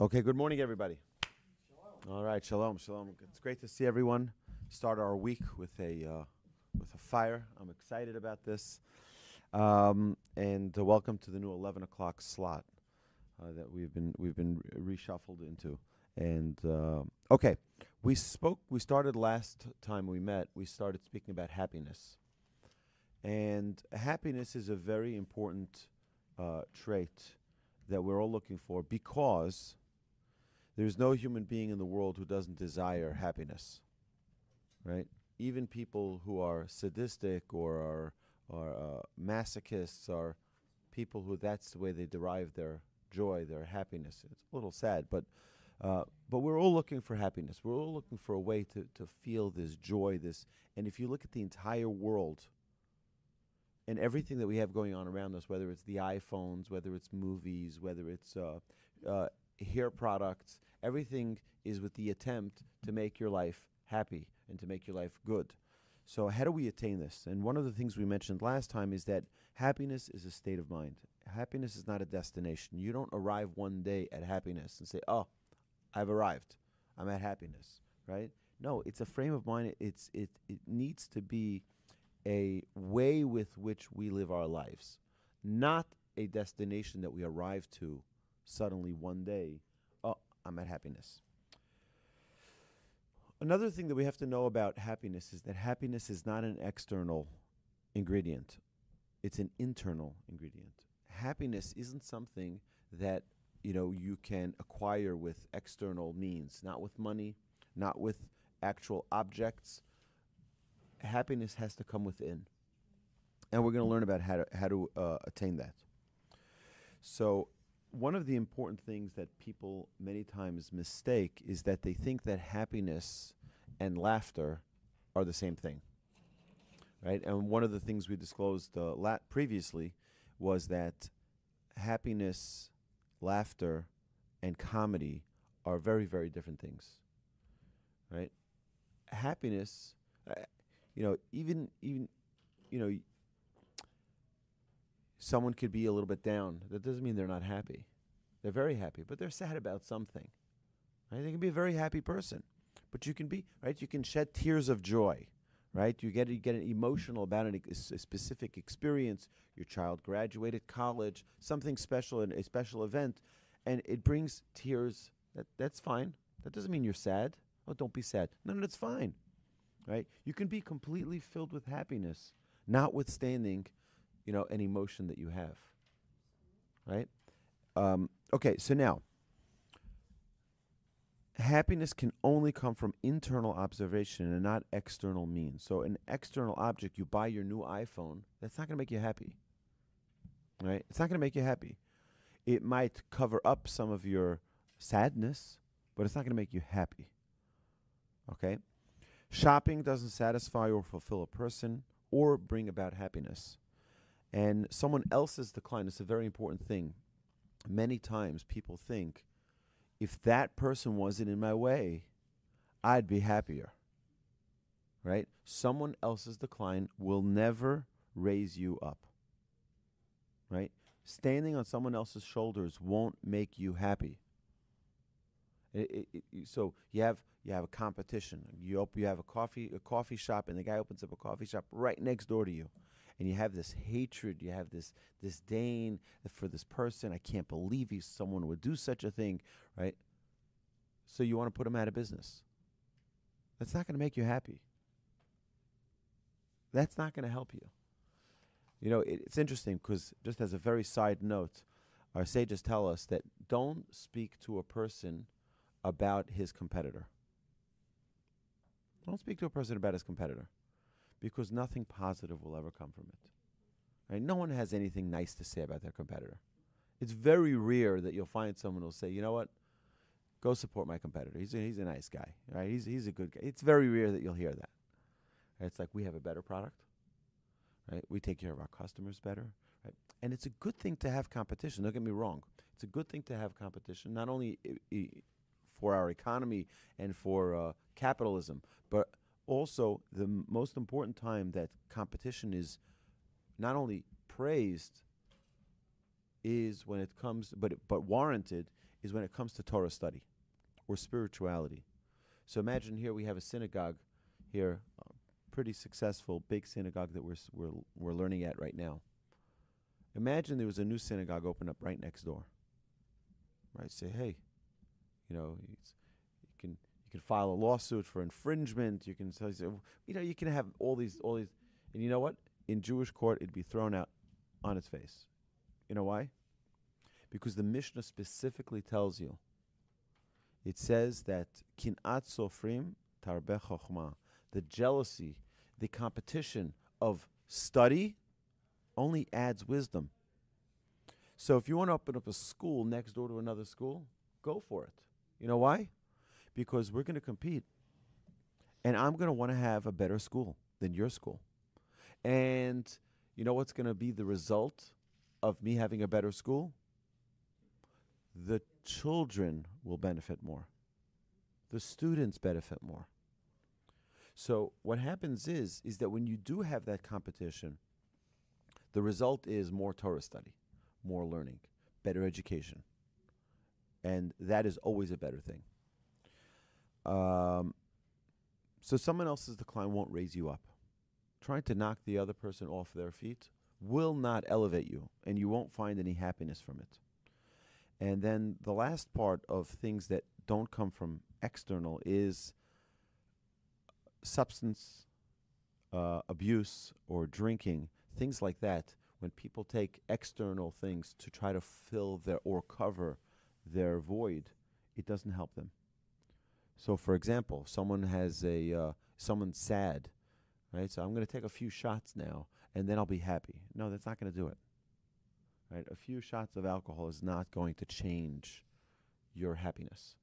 Okay, good morning, everybody. All right, shalom, shalom. It's great to see everyone. Start our week with a uh, with a fire. I'm excited about this, um, and uh, welcome to the new 11 o'clock slot uh, that we've been we've been reshuffled into. And uh, okay, we spoke. We started last time we met. We started speaking about happiness, and happiness is a very important uh, trait that we're all looking for because there's no human being in the world who doesn't desire happiness, right? Even people who are sadistic or are, are uh, masochists are people who that's the way they derive their joy, their happiness. It's a little sad, but uh, but we're all looking for happiness. We're all looking for a way to, to feel this joy, this. And if you look at the entire world and everything that we have going on around us, whether it's the iPhones, whether it's movies, whether it's uh, uh, hair products, everything is with the attempt to make your life happy and to make your life good. So, how do we attain this? And one of the things we mentioned last time is that happiness is a state of mind. Happiness is not a destination. You don't arrive one day at happiness and say, "Oh, I've arrived. I'm at happiness." Right? No, it's a frame of mind. It's it it needs to be a way with which we live our lives, not a destination that we arrive to suddenly one day. I'm at happiness. Another thing that we have to know about happiness is that happiness is not an external ingredient, it's an internal ingredient. Happiness isn't something that you know you can acquire with external means, not with money, not with actual objects. Happiness has to come within, and we're going to learn about how to how to uh, attain that. So, one of the important things that people many times mistake is that they think that happiness and laughter are the same thing, right? And one of the things we disclosed uh, la- previously was that happiness, laughter, and comedy are very, very different things, right? Happiness, uh, you know, even even, you know, someone could be a little bit down. That doesn't mean they're not happy. They're very happy, but they're sad about something. Right? They can be a very happy person, but you can be right. You can shed tears of joy, right? You get you get emotional about an, a specific experience. Your child graduated college, something special, and a special event, and it brings tears. That that's fine. That doesn't mean you're sad. Oh, don't be sad. No, no, it's fine. Right? You can be completely filled with happiness, notwithstanding you know, an emotion that you have. Right? Um, okay, so now, happiness can only come from internal observation and not external means. So, an external object, you buy your new iPhone, that's not going to make you happy. Right? It's not going to make you happy. It might cover up some of your sadness, but it's not going to make you happy. Okay? Shopping doesn't satisfy or fulfill a person or bring about happiness and someone else's decline is a very important thing. Many times people think if that person wasn't in my way, I'd be happier. Right? Someone else's decline will never raise you up. Right? Standing on someone else's shoulders won't make you happy. It, it, it, so you have you have a competition. You op- you have a coffee a coffee shop, and the guy opens up a coffee shop right next door to you and you have this hatred, you have this disdain for this person. I can't believe he someone would do such a thing, right? So you want to put him out of business. That's not going to make you happy. That's not going to help you. You know, it, it's interesting because just as a very side note, our sages tell us that don't speak to a person about his competitor. Don't speak to a person about his competitor because nothing positive will ever come from it. Right? No one has anything nice to say about their competitor. It's very rare that you'll find someone who'll say, you know what, go support my competitor. He's a, he's a nice guy, right? He's, he's a good guy. It's very rare that you'll hear that. It's like we have a better product, right? We take care of our customers better, right? And it's a good thing to have competition. Don't get me wrong. It's a good thing to have competition, not only I- I for our economy and for uh, capitalism, but also the most important time that competition is not only praised is when it comes but but warranted is when it comes to Torah study or spirituality. So imagine here we have a synagogue here, a pretty successful big synagogue that we're, we're, we're learning at right now. Imagine there was a new synagogue open up right next door. Right? Say, hey, you know, it's, you can file a lawsuit for infringement. You can you know, you can have all these all these, and you know what? In Jewish court, it'd be thrown out on its face. You know why? Because the Mishnah specifically tells you. It says that kinat sofrim tarbeh chokhmah, the jealousy, the competition of study, only adds wisdom. So if you want to open up a school next door to another school, go for it. You know why? Because we're going to compete. And I'm going to want to have a better school than your school. And you know what's going to be the result of me having a better school? The children will benefit more. The students benefit more. So what happens is is that when you do have that competition, the result is more Torah study, more learning, better education. And that is always a better thing. Um, so someone else's decline won't raise you up. Trying to knock the other person off their feet will not elevate you, and you won't find any happiness from it. And then the last part of things that don't come from external is substance uh, abuse or drinking, things like that. When people take external things to try to fill their or cover their void, it doesn't help them. So, for example, someone has a uh, someone's sad, right? So I'm going to take a few shots now, and then I'll be happy. No, that's not going to do it. Right? A few shots of alcohol is not going to change your happiness.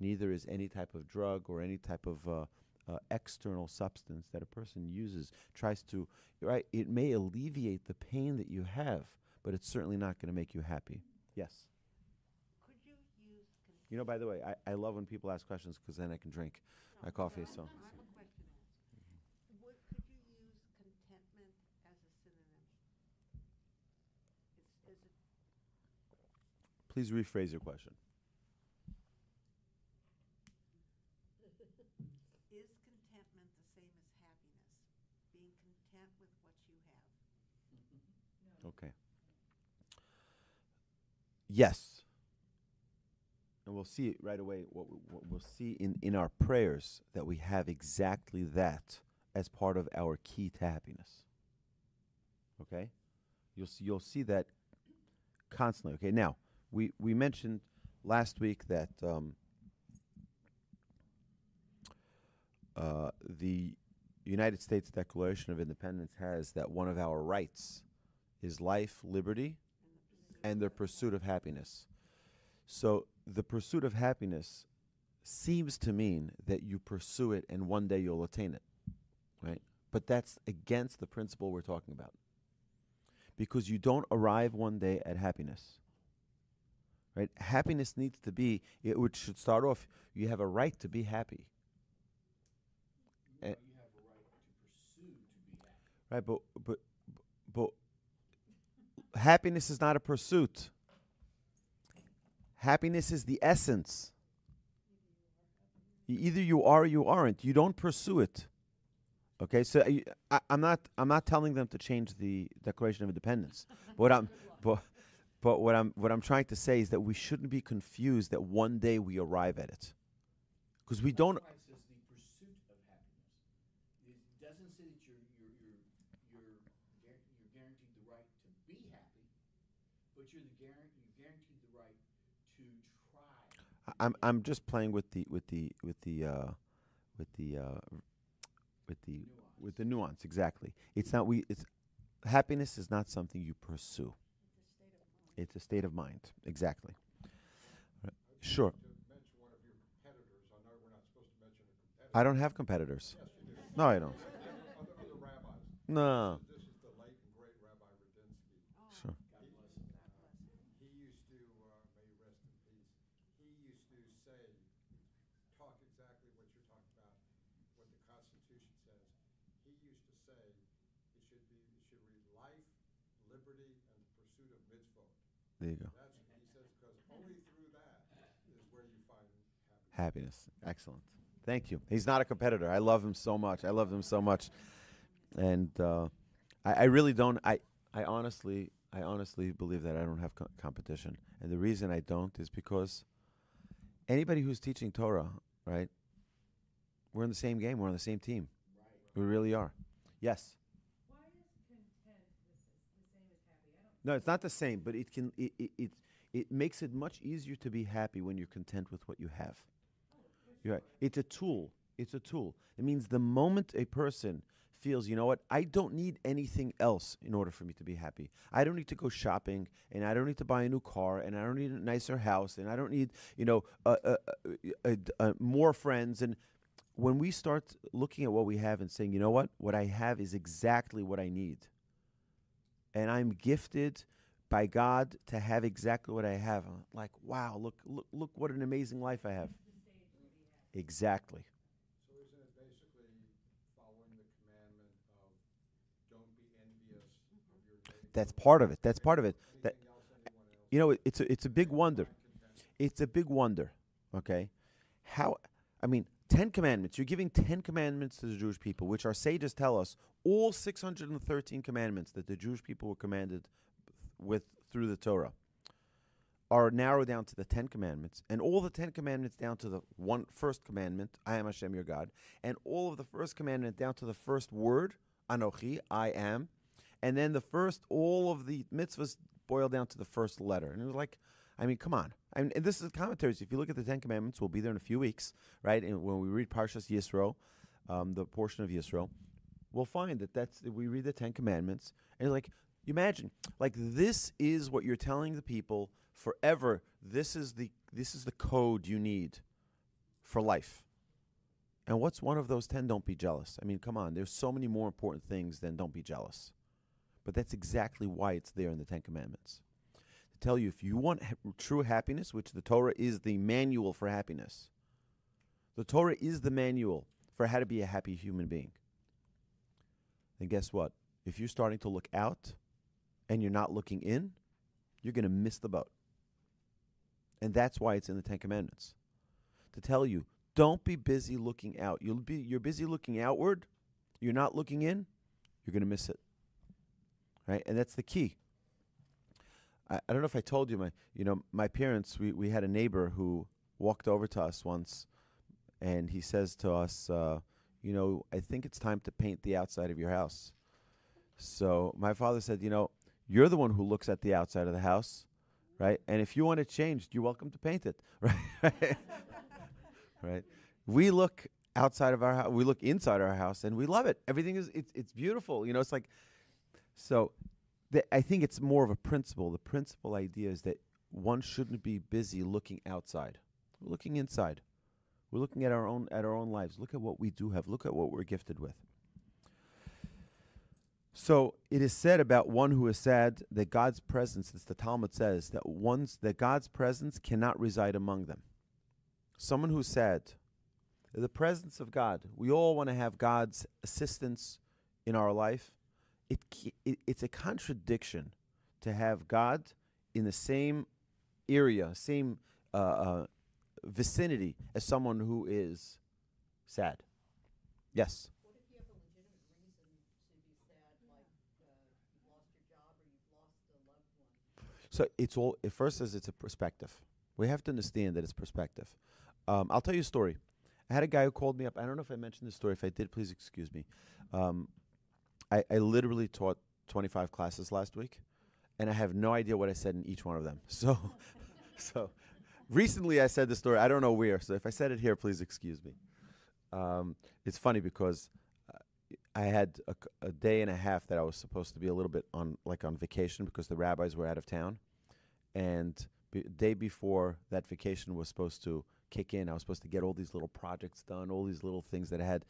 Neither is any type of drug or any type of uh, uh, external substance that a person uses tries to right. It may alleviate the pain that you have, but it's certainly not going to make you happy. Yes. Could you use? con- You know, by the way, I, I love when people ask questions because then I can drink my oh, coffee. So I have a question ask. Mm-hmm. Would, could you use contentment as a synonym? Is, is it, please rephrase your question. is contentment the same as happiness? Being content with what you have? Okay. Yes. And we'll see it right away. What, we, what we'll see in, in our prayers that we have exactly that as part of our key to happiness. Okay? You'll see, you'll see that constantly. Okay, now, we, we mentioned last week that um, uh, the United States Declaration of Independence has that one of our rights is life, liberty, and the pursuit of happiness. So the pursuit of happiness seems to mean that you pursue it and one day you'll attain it, right? But that's against the principle we're talking about. Because you don't arrive one day at happiness. Right? Happiness needs to be it would should start off you have a right to be happy. Eh, Right, but but but happiness is not a pursuit. Happiness is the essence. Either you are or you aren't. You don't pursue it. Okay, so I, I'm not. I'm not telling them to change the Declaration of Independence. what I'm, but, but what I'm, what I'm trying to say is that we shouldn't be confused that one day we arrive at it, because we don't. Christ says the pursuit of happiness. It doesn't say that you're, you're, you're, you're, guar- you're guaranteed the right to be happy, but you're the guaran- you're guaranteed the right to try. I- I'm I'm just playing with the with the with the uh, with the uh, with the with the nuance exactly. It's not we. It's happiness is not something you pursue. It's a state of mind. Exactly. Right. Sure. I don't have competitors. No, I don't. No. This is the late and great Rabbi Radinsky. Sure. He used to, uh, may he rest in peace, he used to say, talk exactly what you're talking about, what the Constitution says. He used to say, it should be, it should read life, liberty, and the pursuit of mitzvot. There you go. That's, he says, because only through that Happiness. Excellent. Thank you. He's not a competitor. I love him so much. I love him so much, and uh, I, I really don't. I I honestly I honestly believe that I don't have co- competition, and the reason I don't is because anybody who's teaching Torah, right? We're in the same game. We're on the same team. We really are. Yes. No, it's not the same, but it can it, it, it it makes it much easier to be happy when you're content with what you have. You're right. It's a tool. It's a tool. It means the moment a person feels, you know what, I don't need anything else in order for me to be happy. I don't need to go shopping, and I don't need to buy a new car, and I don't need a nicer house, and I don't need, you know, uh, uh, uh, more friends. And when we start looking at what we have and saying, you know what, what I have is exactly what I need, and I'm gifted by God to have exactly what I have. I'm like, wow, look, look, look, what an amazing life I have. Exactly. So isn't it basically following the commandment of don't be envious of your neighbor? That's part of it. That's part of it. That Anything else anyone else you know, it's a it's a big wonder. It's a big wonder. Okay, how? I mean, Ten Commandments. You're giving Ten Commandments to the Jewish people, which our sages tell us all 613 commandments that the Jewish people were commanded with through the Torah are narrowed down to the Ten Commandments, and all the Ten Commandments down to the one first commandment, I am Hashem your God, and all of the first commandment down to the first word, Anochi, I am, and then the first, all of the mitzvahs boil down to the first letter. And it was like, I mean, come on. I mean, and this is commentaries. If you look at the Ten Commandments, we'll be there in a few weeks, right? And when we read Parshas Yisro, um, the portion of Yisro, we'll find that that's we read the Ten Commandments, and like, you imagine, like this is what you're telling the people forever. This is the this is the code you need for life. And what's one of those ten? Don't be jealous. I mean, come on. There's so many more important things than don't be jealous. But that's exactly why it's there in the Ten Commandments. To tell you if you want ha- true happiness, which the Torah is the manual for happiness, the Torah is the manual for how to be a happy human being. Then guess what? If you're starting to look out and you're not looking in, you're going to miss the boat. And that's why it's in the Ten Commandments. To tell you, don't be busy looking out. You'll be you're busy looking outward, you're not looking in, you're going to miss it. Right? And that's the key. I, I don't know if I told you my you know, my parents, we, we had a neighbor who walked over to us once and he says to us, uh, you know, I think it's time to paint the outside of your house. So my father said, you know, you're the one who looks at the outside of the house, right? And if you want it changed, you're welcome to paint it, right? right? We look outside of our house, we look inside our house, and we love it. Everything is it's it's beautiful. You know, it's like so. The, I think it's more of a principle. The principal idea is that one shouldn't be busy looking outside. We're looking inside. We're looking at our own at our own lives. Look at what we do have. Look at what we're gifted with. So it is said about one who is sad that God's presence, as the Talmud says, that one's that God's presence cannot reside among them. Someone who's sad, the presence of God. We all want to have God's assistance in our life. It, it it's a contradiction to have God in the same area, same uh, uh, vicinity as someone who is sad. Yes. What if you have a legitimate reason to be sad, like uh, you've lost your job or you've lost a loved one? So it's all. It first says it's a perspective. We have to understand that it's perspective. Um, I'll tell you a story. I had a guy who called me up. I don't know if I mentioned this story. If I did, please excuse me. Um, I, I literally taught 25 classes last week, and I have no idea what I said in each one of them. So, so recently I said the story. I don't know where. So if I said it here, please excuse me. Um, it's funny because uh, I had a day and a half that I was supposed to be a little bit on like on vacation because the rabbis were out of town, and be, day before that vacation was supposed to kick in, I was supposed to get all these little projects done, all these little things that I had,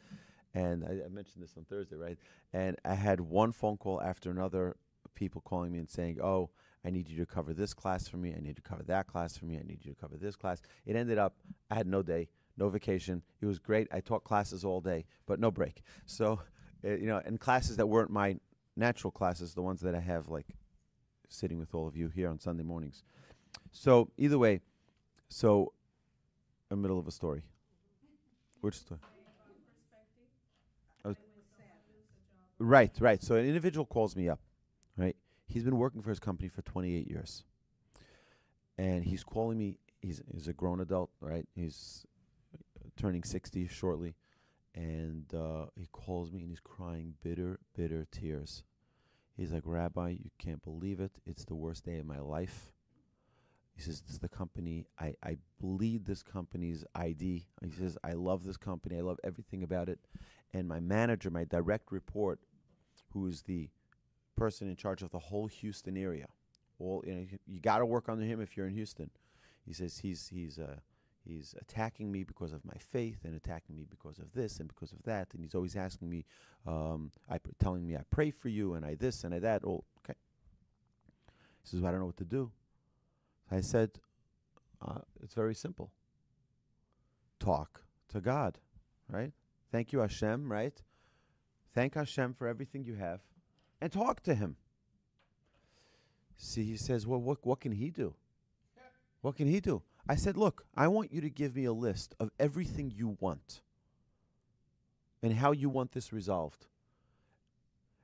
and I, I mentioned this on Thursday, right? And I had one phone call after another, people calling me and saying, "Oh, I need you to cover this class for me. I need you to cover that class for me. I need you to cover this class." It ended up I had no day, no vacation. It was great. I taught classes all day, but no break. So, uh, you know, and classes that weren't my natural classes, the ones that I have like sitting with all of you here on Sunday mornings. So either way, so a middle of a story. Which story? I Right, right. So an individual calls me up, right? He's been working for his company for 28 years. And he's calling me. He's, he's a grown adult, right? He's turning 60 shortly. And uh, he calls me and he's crying bitter, bitter tears. He's like, Rabbi, you can't believe it. It's the worst day of my life. He says, This is the company. I, I bleed this company's ID. He says, I love this company. I love everything about it. And my manager, my direct report, who is the person in charge of the whole Houston area, all you, know, you got to work under him if you're in Houston. He says he's he's uh, he's attacking me because of my faith and attacking me because of this and because of that, and he's always asking me, um, I pr- telling me I pray for you and I this and I that. Oh, okay. He says well, I don't know what to do. I said, uh, it's very simple. Talk to God, right? Thank you, Hashem, right? Thank Hashem for everything you have, and talk to Him. See, he says, well, what what can He do? What can He do? I said, look, I want you to give me a list of everything you want and how you want this resolved.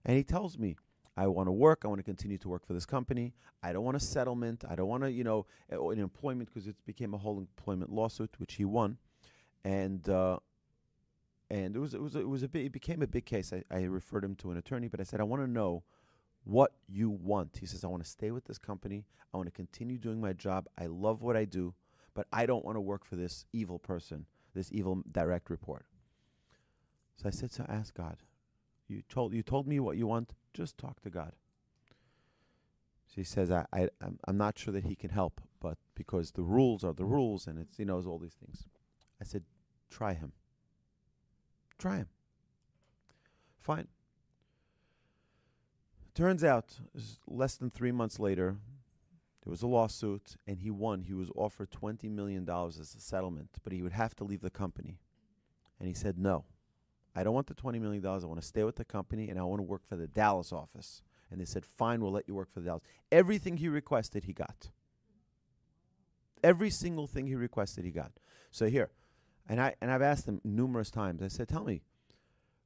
And he tells me, I want to work. I want to continue to work for this company. I don't want a settlement. I don't want to, you know, an employment because it became a whole employment lawsuit, which he won, and uh, and it was it was it was a big, it became a big case. I, I referred him to an attorney, but I said I want to know what you want. He says I want to stay with this company. I want to continue doing my job. I love what I do, but I don't want to work for this evil person, this evil direct report. So I said, so ask God. You told you told me what you want. Just talk to God. She says, I, I I'm, I'm not sure that he can help, but because the rules are the rules, and it's he knows all these things. I said, try him. Try him. Fine. Turns out, less than three months later, there was a lawsuit, and he won. He was offered twenty million dollars as a settlement, but he would have to leave the company, and he said no. I don't want the $20 million. I want to stay with the company and I want to work for the Dallas office. And they said, fine, we'll let you work for the Dallas. Everything he requested, he got. Every single thing he requested, he got. So here, and, I, and I've asked him numerous times, I said, tell me,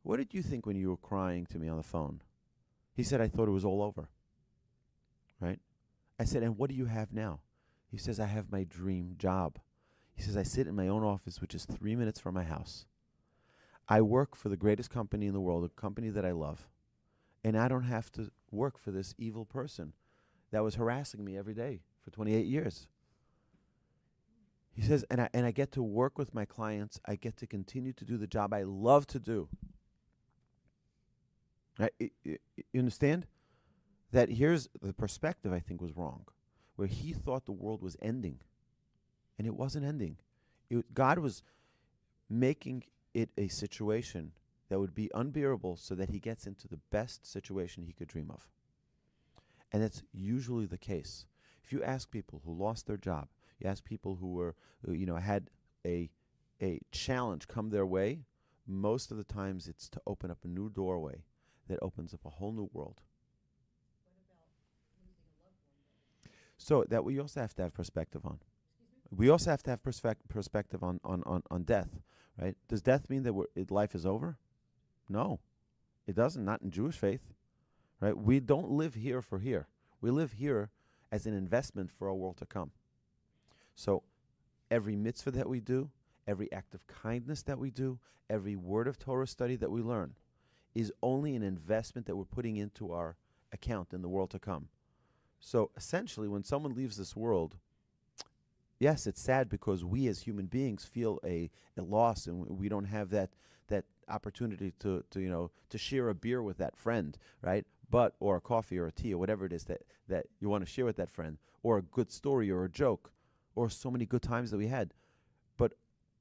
what did you think when you were crying to me on the phone? He said, I thought it was all over. Right? I said, and what do you have now? He says, I have my dream job. He says, I sit in my own office, which is three minutes from my house. I work for the greatest company in the world, a company that I love, and I don't have to work for this evil person that was harassing me every day for 28 years. He says, and I, and I get to work with my clients. I get to continue to do the job I love to do. You understand? That here's the perspective I think was wrong, where he thought the world was ending, and it wasn't ending. It, God was making it a situation that would be unbearable so that he gets into the best situation he could dream of. And that's usually the case. If you ask people who lost their job, you ask people who were, who, you know, had a a challenge come their way, most of the times it's to open up a new doorway that opens up a whole new world. So that we also have to have perspective on. We also have to have perspec- perspective on, on, on, on death, right? Does death mean that we're, it, life is over? No, it doesn't. Not in Jewish faith, right? We don't live here for here. We live here as an investment for a world to come. So every mitzvah that we do, every act of kindness that we do, every word of Torah study that we learn is only an investment that we're putting into our account in the world to come. So essentially, when someone leaves this world, yes, it's sad because we as human beings feel a, a loss and we don't have that that opportunity to, to you know to share a beer with that friend, right? But or a coffee or a tea or whatever it is that, that you want to share with that friend, or a good story or a joke, or so many good times that we had. But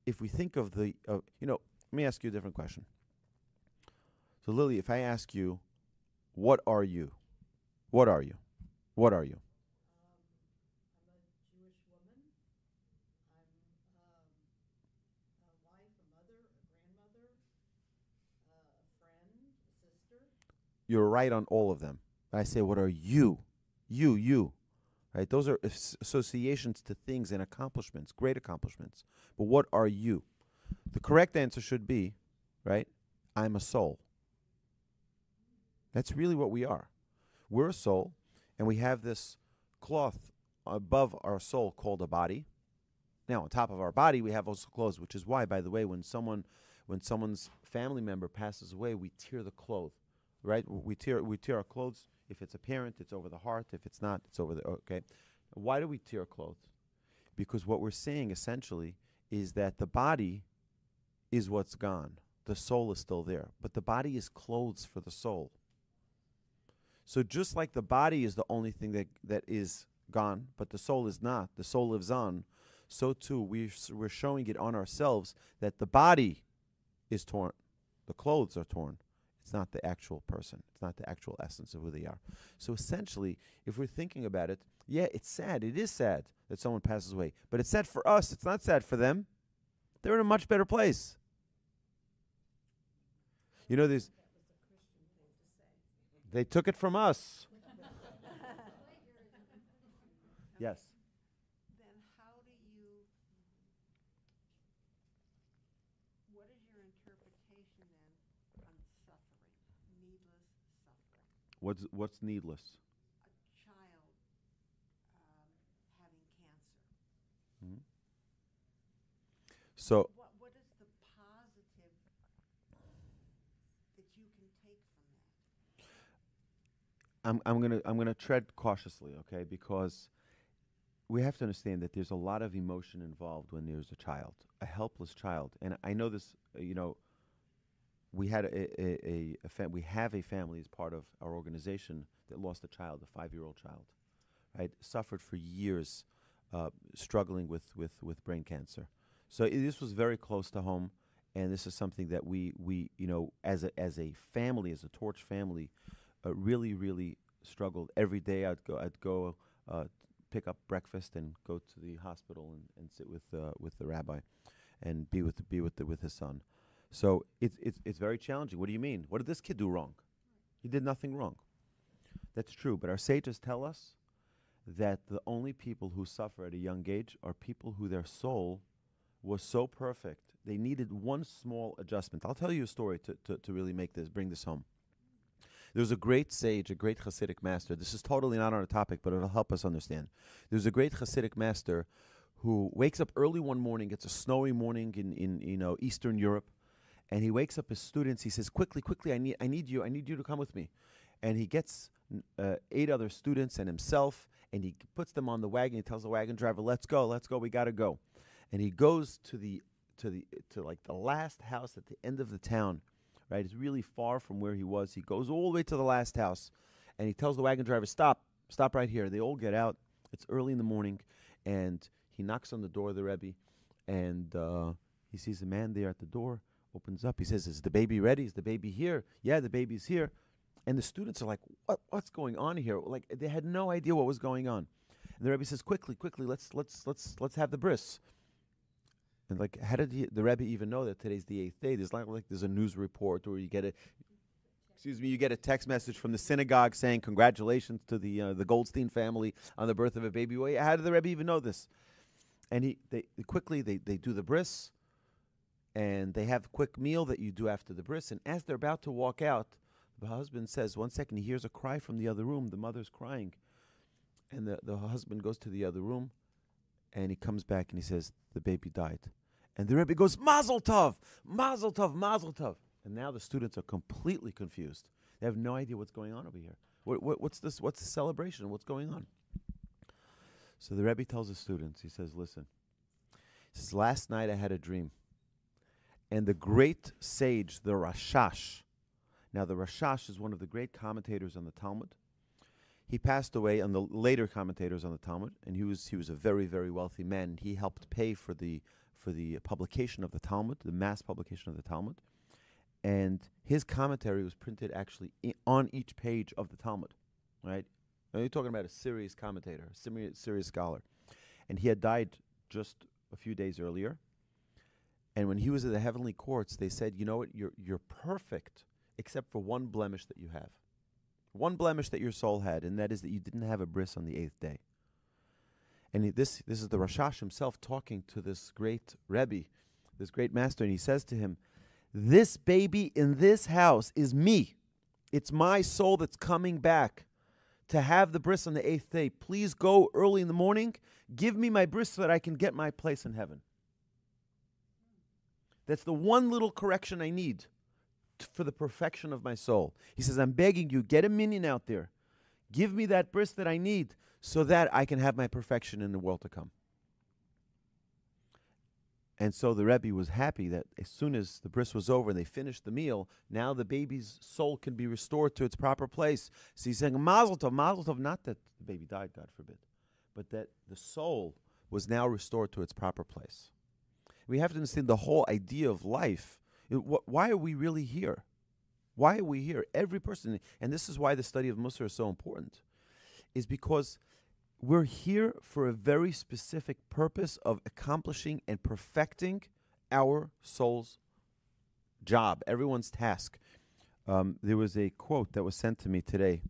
if we think of the uh, you know, let me ask you a different question. So Lily, if I ask you, what are you? What are you? What are you? You're right on all of them. I say, what are you? You, you, right? Those are as- associations to things and accomplishments, great accomplishments. But what are you? The correct answer should be, right? I'm a soul. That's really what we are. We're a soul, and we have this cloth above our soul called a body. Now, on top of our body, we have also clothes, which is why, by the way, when someone when someone's family member passes away, we tear the cloth, right? We tear we tear our clothes. If it's a parent, it's over the heart. If it's not, it's over the okay. Why do we tear clothes? Because what we're saying essentially is that the body is what's gone. The soul is still there, but the body is clothes for the soul. So just like the body is the only thing that that is gone, but the soul is not. The soul lives on. So too we we're showing it on ourselves that the body is torn, the clothes are torn. It's not the actual person. It's not the actual essence of who they are. So essentially, if we're thinking about it, yeah, it's sad. It is sad that someone passes away, but it's sad for us. It's not sad for them. They're in a much better place. You know, there's. They took it from us. yes. Then how do you, what is your interpretation then on suffering, needless suffering? What's what's needless? A child um, having cancer. Hmm? So What, what is the positive that you can take from that? I'm I'm gonna I'm gonna tread cautiously, okay? Because we have to understand that there's a lot of emotion involved when there's a child, a helpless child, and I know this. Uh, you know, we had a a, a, a fam- we have a family as part of our organization that lost a child, a five year old child, right? Suffered for years, uh, struggling with with with brain cancer. So this was very close to home, and this is something that we we you know as a as a family, as a torch family, uh, really, really struggled. Every day I'd go, I'd go uh, pick up breakfast and go to the hospital and, and sit with uh, with the rabbi, and be with be with the, with his son. So it's it's it's very challenging. What do you mean? What did this kid do wrong? He did nothing wrong. That's true. But our sages tell us that the only people who suffer at a young age are people who their soul was so perfect they needed one small adjustment. I'll tell you a story to, to, to really make this bring this home. There's a great sage, a great Hasidic master. This is totally not on a topic, but it'll help us understand. There's a great Hasidic master who wakes up early one morning. It's a snowy morning in, in you know Eastern Europe, and he wakes up his students. He says, "Quickly, quickly! I need I need you. I need you to come with me." And he gets uh, eight other students and himself, and he puts them on the wagon. He tells the wagon driver, "Let's go, let's go. We got to go." And he goes to the to the to like the last house at the end of the town right? It's really far from where he was. He goes all the way to the last house and he tells the wagon driver, Stop, stop right here. They all get out. It's early in the morning and he knocks on the door of the Rebbe and uh, he sees a man there at the door, opens up. He says, Is the baby ready? Is the baby here? Yeah, the baby's here. And the students are like, what, What's going on here? Like they had no idea what was going on. And the Rebbe says, Quickly, quickly, let's let's let's let's have the bris. And like, how did he, the Rebbe even know that today's the eighth day? There's not like there's a news report or you get a, excuse me, you get a text message from the synagogue saying congratulations to the uh, the Goldstein family on the birth of a baby. Well, how did the Rebbe even know this? And he, they quickly they they do the bris, and they have a quick meal that you do after the bris. And as they're about to walk out, the husband says, one second, he hears a cry from the other room. The mother's crying, and the the husband goes to the other room and he comes back and he says the baby died and the rebbe goes mazel tov mazel tov mazel tov. And now the students are completely confused. They have no idea what's going on over here. What, what, what's this what's the celebration? What's going on? So the rebbe tells the students he says listen he says last night i had a dream. And the great sage the rashash now the rashash is one of the great commentators on the talmud. He passed away on the later commentators on the Talmud, and he was he was a very very wealthy man. He helped pay for the for the publication of the Talmud, the mass publication of the Talmud, and his commentary was printed actually I- on each page of the Talmud, right? Now you're talking about a serious commentator, a serious, serious scholar, and he had died just a few days earlier. And when he was at the heavenly courts, they said, "You know what? You're you're perfect, except for one blemish that you have." one blemish that your soul had, and that is that you didn't have a bris on the eighth day. And he, this, this is the Rashash himself talking to this great Rebbe, this great master, and he says to him, This baby in this house is me. It's my soul that's coming back to have the bris on the eighth day. Please go early in the morning. Give me my bris so that I can get my place in heaven. That's the one little correction I need t- for the perfection of my soul. He says, I'm begging you, get a minyan out there. Give me that bris that I need so that I can have my perfection in the world to come. And so the Rebbe was happy that as soon as the bris was over and they finished the meal, now the baby's soul can be restored to its proper place. So he's saying, Mazel tov, Mazel tov, not that the baby died, God forbid, but that the soul was now restored to its proper place. We have to understand the whole idea of life. Why are we really here? Why are we here? Every person, and this is why the study of Musar is so important, is because we're here for a very specific purpose of accomplishing and perfecting our soul's job, everyone's task. Um, there was a quote that was sent to me today.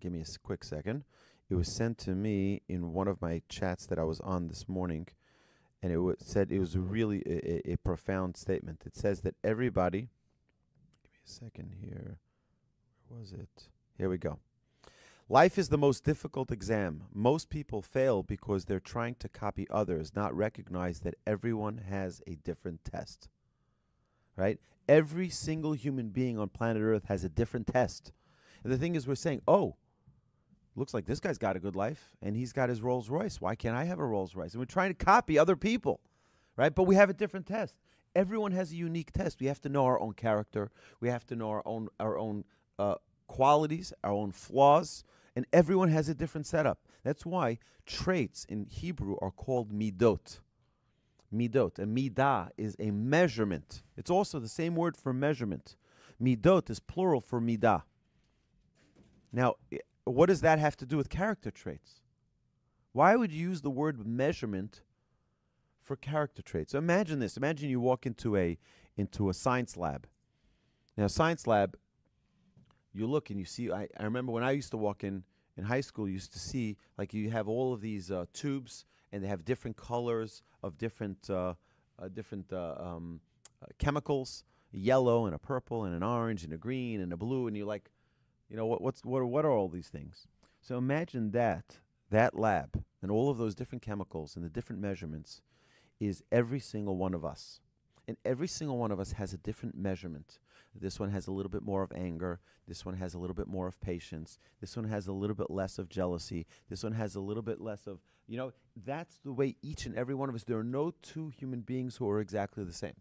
Give me a quick second. It was sent to me in one of my chats that I was on this morning, and it was said it was really a, a, a profound statement. It says that everybody. Give me a second here. Where was it? Here we go. Life is the most difficult exam. Most people fail because they're trying to copy others, not recognize that everyone has a different test. Right? Every single human being on planet Earth has a different test. And the thing is, we're saying, oh, looks like this guy's got a good life and he's got his Rolls Royce. Why can't I have a Rolls Royce? And we're trying to copy other people, right? But we have a different test. Everyone has a unique test. We have to know our own character. We have to know our own our own uh, qualities, our own flaws, and everyone has a different setup. That's why traits in Hebrew are called midot. Midot. And midah is a measurement. It's also the same word for measurement. Midot is plural for midah. Now, what does that have to do with character traits? Why would you use the word measurement for character traits? So imagine this. Imagine you walk into a into a science lab. Now, science lab, you look and you see. I, I remember when I used to walk in in high school, you used to see like you have all of these uh, tubes, and they have different colors of different uh, uh, different uh, um, uh, chemicals, yellow and a purple and an orange and a green and a blue, and you're like, you know, what what's what are, what are all these things? So imagine that that lab and all of those different chemicals and the different measurements is every single one of us. And every single one of us has a different measurement. This one has a little bit more of anger. This one has a little bit more of patience. This one has a little bit less of jealousy. This one has a little bit less of, you know, that's the way each and every one of us, there are no two human beings who are exactly the same.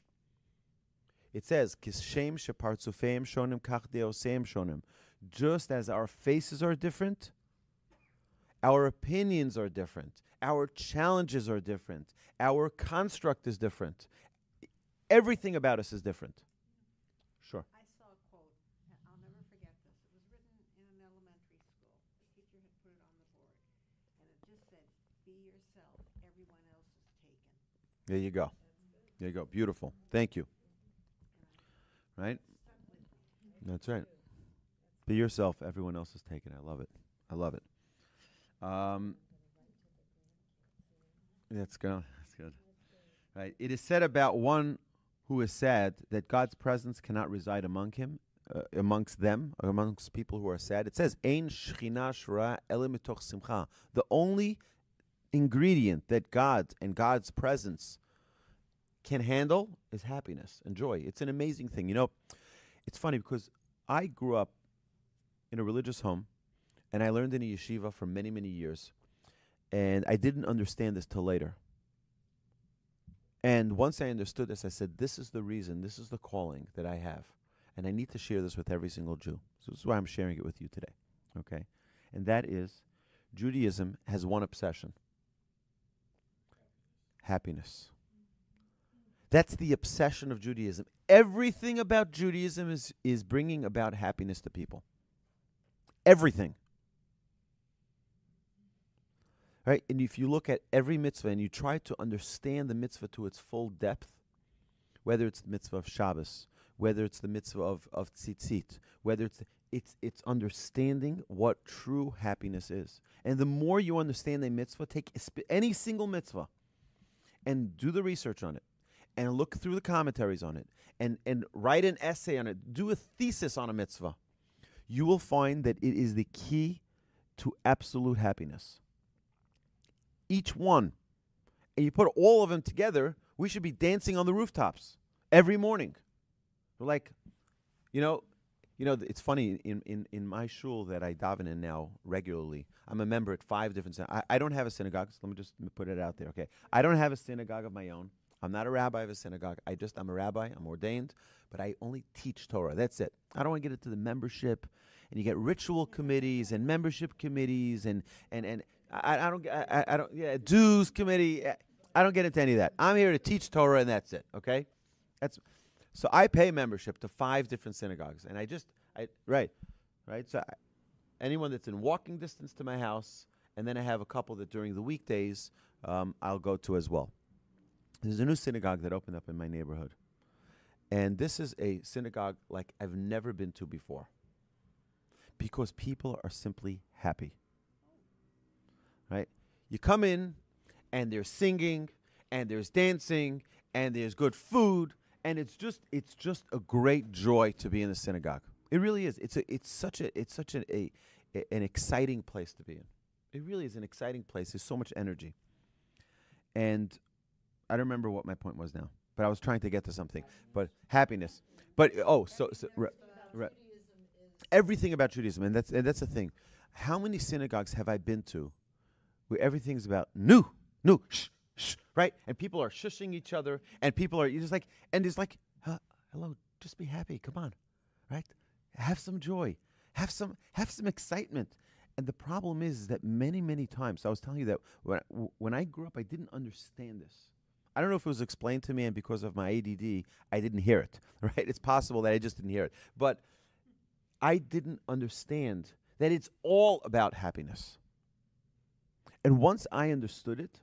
It says, "Kishem shepartzufeim shonim kach deoseim shonim." Just as our faces are different, our opinions are different. Our challenges are different. Our construct is different. Everything about us is different. Sure. I saw a quote, and I'll never forget this. It was written in an elementary school. The teacher had put it on the board. And it just said, be yourself, everyone else is taken. There you go. There you go. Beautiful. Thank you. Right? That's right. Be yourself. Everyone else is taken. I love it. I love it. Um, that's good. That's good. Right. It is said about one who is sad that God's presence cannot reside among him, uh, amongst them, amongst people who are sad. It says, "Ein simcha." The only ingredient that God and God's presence can handle is happiness and joy. It's an amazing thing. You know, it's funny because I grew up in a religious home and I learned in a yeshiva for many, many years. And I didn't understand this till later. And once I understood this, I said, This is the reason, this is the calling that I have. And I need to share this with every single Jew. So this is why I'm sharing it with you today. Okay? And that is Judaism has one obsession happiness. That's the obsession of Judaism. Everything about Judaism is, is bringing about happiness to people. Everything. Right? And if you look at every mitzvah and you try to understand the mitzvah to its full depth, whether it's the mitzvah of Shabbos, whether it's the mitzvah of, of tzitzit, whether it's it's it's understanding what true happiness is. And the more you understand a mitzvah, take any single mitzvah and do the research on it and look through the commentaries on it and, and write an essay on it, do a thesis on a mitzvah, you will find that it is the key to absolute happiness. Each one. And you put all of them together, we should be dancing on the rooftops every morning. We're like, you know, you know, it's funny in, in, in my shul that I daven in now regularly. I'm a member at five different. Syn- I, I don't have a synagogue. So let me just put it out there. Okay, I don't have a synagogue of my own. I'm not a rabbi of a synagogue. I just I'm a rabbi. I'm ordained, but I only teach Torah. That's it. I don't want to get into the membership, and you get ritual committees and membership committees and and and I, I don't I, I- don't yeah dues committee. I don't get into any of that. I'm here to teach Torah, and that's it. Okay, that's so I pay membership to five different synagogues, and I just I right, right. So I, anyone that's in walking distance to my house, and then I have a couple that during the weekdays um, I'll go to as well. There's a new synagogue that opened up in my neighborhood, and this is a synagogue like I've never been to before. Because people are simply happy. You come in, and there's singing, and there's dancing, and there's good food, and it's just it's just a great joy to be in the synagogue. It really is. It's a it's such a it's such a, a, a an exciting place to be in. It really is an exciting place. There's so much energy. And I don't remember what my point was now, but I was trying to get to something. But happiness. But oh, so, so right, right. everything about Judaism, and that's and that's the thing. How many synagogues have I been to where everything's about new, new, shh, shh, right? And people are shushing each other, and people are just like, and it's like, huh, hello, just be happy, come on, right? Have some joy, have some, have some excitement. And the problem is that many, many times, so I was telling you that when I, when I grew up, I didn't understand this. I don't know if it was explained to me, and because of my ADD, I didn't hear it. Right? It's possible that I just didn't hear it, but I didn't understand that it's all about happiness. And once I understood it,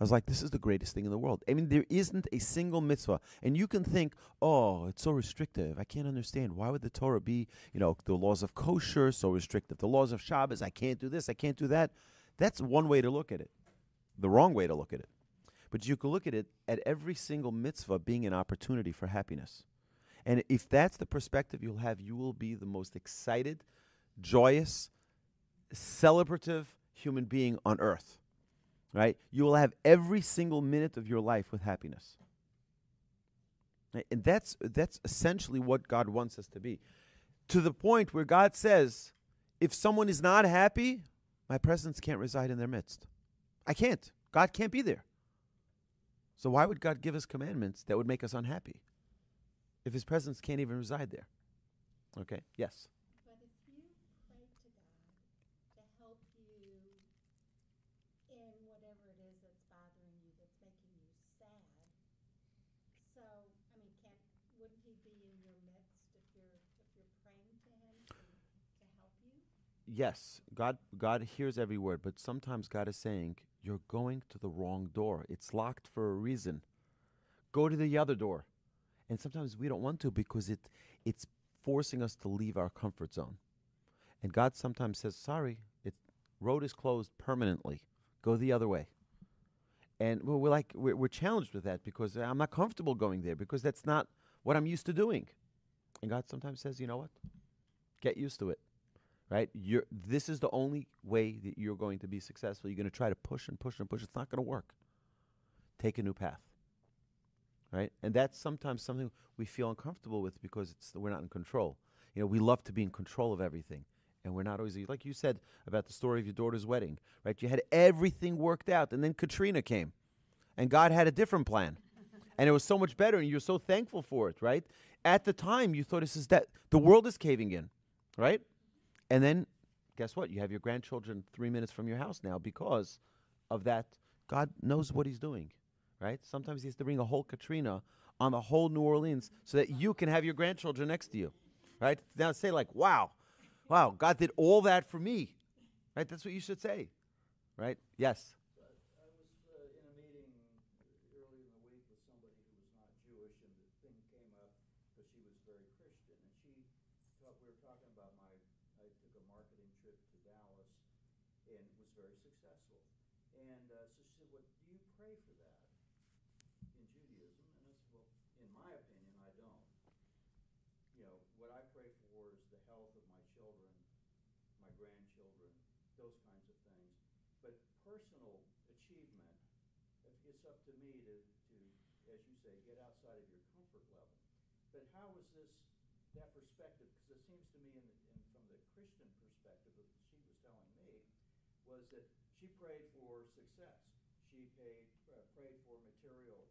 I was like, this is the greatest thing in the world. I mean, there isn't a single mitzvah. And you can think, oh, it's so restrictive. I can't understand. Why would the Torah be, you know, the laws of kosher so restrictive? The laws of Shabbos, I can't do this, I can't do that. That's one way to look at it, the wrong way to look at it. But you can look at it at every single mitzvah being an opportunity for happiness. And if that's the perspective you'll have, you will be the most excited, joyous, celebrative human being on earth. Right? You will have every single minute of your life with happiness. And that's that's essentially what God wants us to be. To the point where God says, if someone is not happy, my presence can't reside in their midst. I can't. God can't be there. So why would God give us commandments that would make us unhappy? If his presence can't even reside there. Okay? Yes. But if you pray to God to help you in whatever it is that's bothering you, that's making you sad, so, I mean, can't, wouldn't he be in your midst if you're, if you're praying to him to, to help you? Yes, God God hears every word, but sometimes God is saying, You're going to the wrong door. It's locked for a reason. Go to the other door. And sometimes we don't want to because it it's forcing us to leave our comfort zone. And God sometimes says, Sorry, it road is closed permanently. Go the other way. And we're, we're like we're, we're challenged with that because I'm not comfortable going there because that's not what I'm used to doing. And God sometimes says, you know what? Get used to it right? You're, this is the only way that you're going to be successful. You're going to try to push and push and push. It's not going to work. Take a new path, right? And that's sometimes something we feel uncomfortable with because it's we're not in control. You know, we love to be in control of everything, and we're not always. Like you said about the story of your daughter's wedding, right? You had everything worked out, and then Katrina came, and God had a different plan, and it was so much better, and you're so thankful for it, right? At the time, you thought this is that the world is caving in, right? And then guess what? You have your grandchildren three minutes from your house now because of that. God knows what He's doing, right? Sometimes He has to bring a whole Katrina on the whole New Orleans so that you can have your grandchildren next to you, right? Now say like, "Wow, wow, God did all that for me," right? That's what you should say, right? Yes. I was uh, in a meeting early in the week with somebody who was not Jewish, and the thing came up because she was very Christian, and she thought we were talking about my And uh, so she said, "Well, do you pray for that in Judaism?" And I said, "Well, in my opinion, I don't. You know, what I pray for is the health of my children, my grandchildren, those kinds of things. But personal achievement, if it's up to me to, to, as you say, get outside of your comfort level. But how is this that perspective? Because it seems to me, in, in from the Christian perspective, that she was telling me, was that she prayed for success. She paid, uh, prayed for material.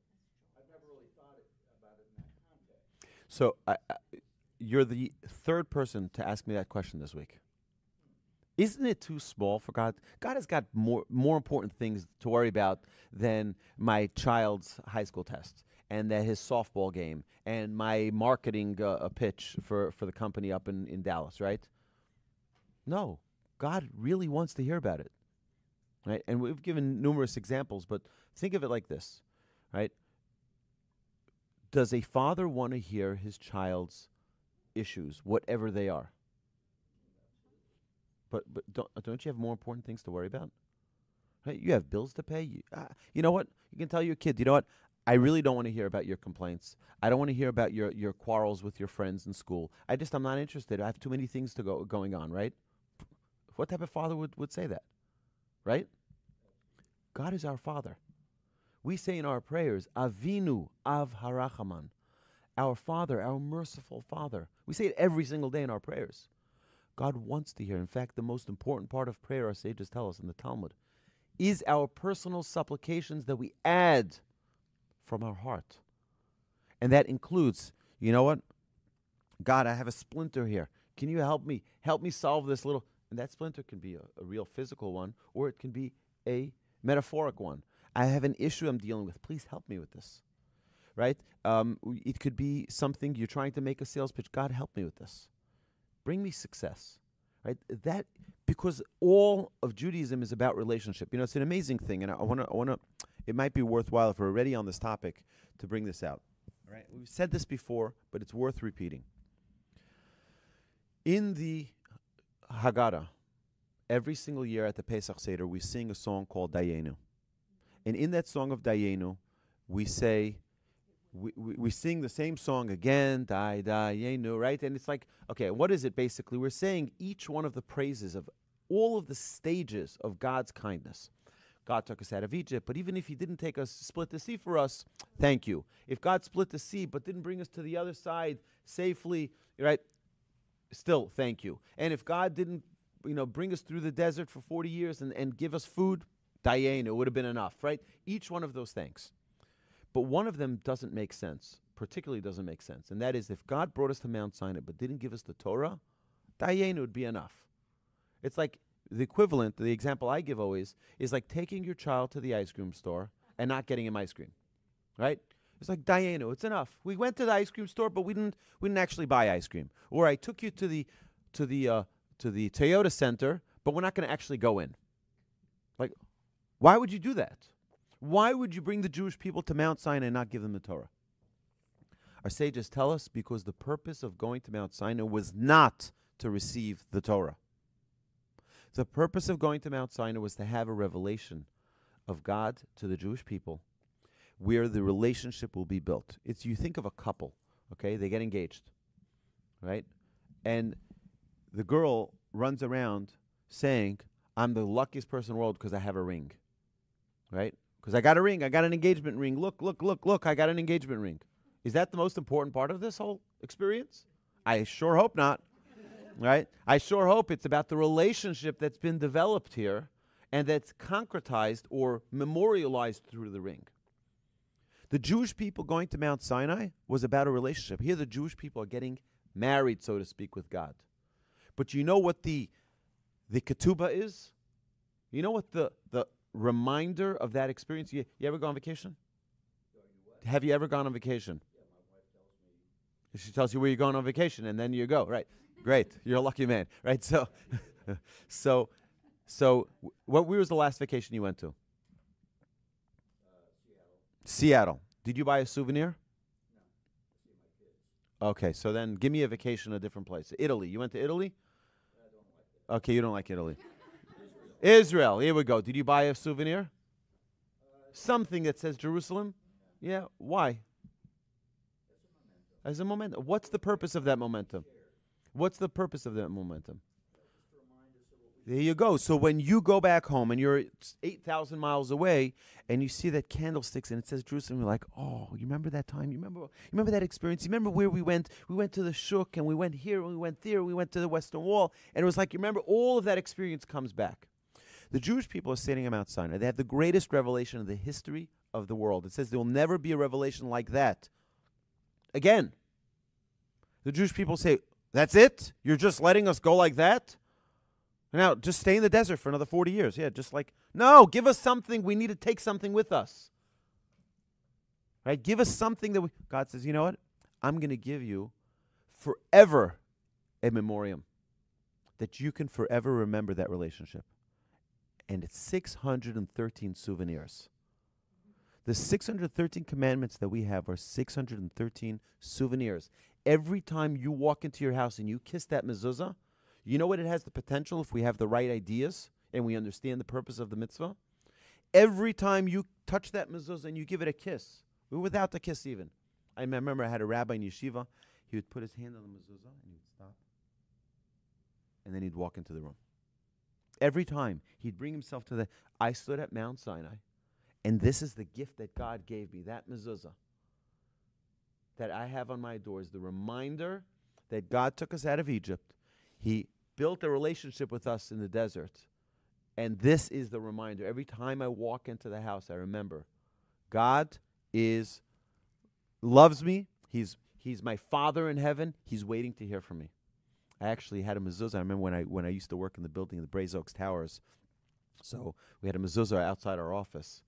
I've never really thought it, about it in that context. So I, I, you're the third person to ask me that question this week. Isn't it too small for God? God has got more more important things to worry about than my child's high school test and that his softball game and my marketing uh, pitch for, for the company up in, in Dallas, right? No, God really wants to hear about it, right? And we've given numerous examples, but think of it like this, right? Does a father want to hear his child's issues, whatever they are? But but don't don't you have more important things to worry about? You have bills to pay. You, uh, you know what? You can tell your kid, you know what? I really don't want to hear about your complaints. I don't want to hear about your, your quarrels with your friends in school. I just I'm not interested. I have too many things to go going on, right? What type of father would, would say that? Right? God is our father. We say in our prayers, Avinu Av Harachaman, our Father, our merciful Father. We say it every single day in our prayers. God wants to hear. In fact, the most important part of prayer, our sages tell us in the Talmud, is our personal supplications that we add from our heart. And that includes, you know what? God, I have a splinter here. Can you help me? Help me solve this little. And that splinter can be a, a real physical one, or it can be a metaphoric one. I have an issue I'm dealing with. Please help me with this. Right? Um, it could be something you're trying to make a sales pitch. God, help me with this. Bring me success. Right? That because all of Judaism is about relationship. You know, it's an amazing thing, and I want to. I want to. It might be worthwhile if we're already on this topic to bring this out. All right? We've said this before, but it's worth repeating. In the Haggadah, every single year at the Pesach Seder, we sing a song called Dayenu. And in that song of Dayenu, we say, we, we, sing the same song again, Day Dayenu, right? And it's like, okay, what is it basically? We're saying each one of the praises of all of the stages of God's kindness. God took us out of Egypt, but even if He didn't take us, split the sea for us, thank you. If God split the sea but didn't bring us to the other side safely, right? Still, thank you. And if God didn't, you know, bring us through the desert for 40 years and, and give us food, Dayen, it would have been enough, right? Each one of those things. But one of them doesn't make sense, particularly doesn't make sense. And that is if God brought us to Mount Sinai but didn't give us the Torah, Dayen would be enough. It's like the equivalent, the example I give always, is like taking your child to the ice cream store and not getting him ice cream, right? It's like Dayenu, it's enough. We went to the ice cream store, but we didn't we didn't actually buy ice cream. Or I took you to the to the uh, to the Toyota Center, but we're not going to actually go in. Like, why would you do that? Why would you bring the Jewish people to Mount Sinai and not give them the Torah? Our sages tell us because the purpose of going to Mount Sinai was not to receive the Torah. The purpose of going to Mount Sinai was to have a revelation of God to the Jewish people where the relationship will be built. It's you think of a couple, okay? They get engaged, right? And the girl runs around saying, "I'm the luckiest person in the world because I have a ring." Right? Because I got a ring, I got an engagement ring. Look, look, look, look, I got an engagement ring. Is that the most important part of this whole experience? I sure hope not. right? I sure hope it's about the relationship that's been developed here and that's concretized or memorialized through the ring. The Jewish people going to Mount Sinai was about a relationship. Here, the Jewish people are getting married, so to speak, with God. But you know what the the ketubah is? You know what the the reminder of that experience? You, you ever go on vacation? Have you ever gone on vacation? She tells you where you're going on vacation, and then you go. Right, great. You're a lucky man. Right. So, so, so, what? Where was the last vacation you went to? Uh, Seattle. Did you buy a souvenir? Okay, so then give me a vacation a different place. Italy. You went to Italy? Okay, you don't like Italy. Israel. Here we go. Did you buy a souvenir? Something that says Jerusalem? Yeah. Why? As a momentum. What's the purpose of that momentum? What's the purpose of that momentum? There you go. So when you go back home and you're 8,000 miles away and you see that candlesticks and it says Jerusalem, you're like, oh, you remember that time? You remember, you remember that experience? You remember where we went? We went to the Shuk and we went here and we went there. And We went to the Western Wall. And it was like, you remember all of that experience comes back. The Jewish people are standing on Mount Sinai. They have the greatest revelation of the history of the world. It says there will never be a revelation like that again. The Jewish people say, that's it? You're just letting us go like that? Now, just stay in the desert for another 40 years. Yeah, just like, no, give us something. We need to take something with us. Right? Give us something that we, God says, you know what? I'm going to give you forever a memoriam that you can forever remember that relationship. And it's 613 souvenirs. The 613 commandments that we have are 613 souvenirs. Every time you walk into your house and you kiss that mezuzah, you know what it has the potential if we have the right ideas and we understand the purpose of the mitzvah? Every time you touch that mezuzah and you give it a kiss, without the kiss even. I remember I had a rabbi in yeshiva. He would put his hand on the mezuzah and he'd stop. And then he'd walk into the room. Every time he'd bring himself to the. I stood at Mount Sinai, and this is the gift that God gave me that mezuzah that I have on my doors, the reminder that God took us out of Egypt he built a relationship with us in the desert. And this is the reminder. Every time I walk into the house, I remember God is loves me. He's he's my father in heaven. He's waiting to hear from me. I actually had a mezuzah. I remember when I when I used to work in the building of the Braze Oaks Towers. So we had a mezuzah outside our office.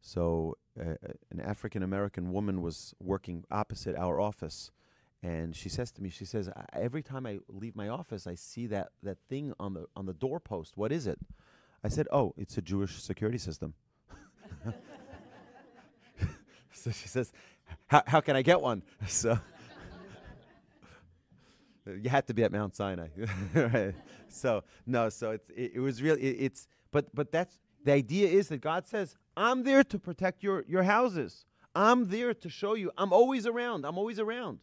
So uh, an African American woman was working opposite our office and she says to me, she says, every time I leave my office, I see that, that thing on the on the doorpost. What is it? I said, oh, it's a Jewish security system. so she says, how can I get one? So you had to be at Mount Sinai, right? So no, so it's it, it was really it, it's but but that's the idea is that God says, I'm there to protect your your houses. I'm there to show you. I'm always around. I'm always around.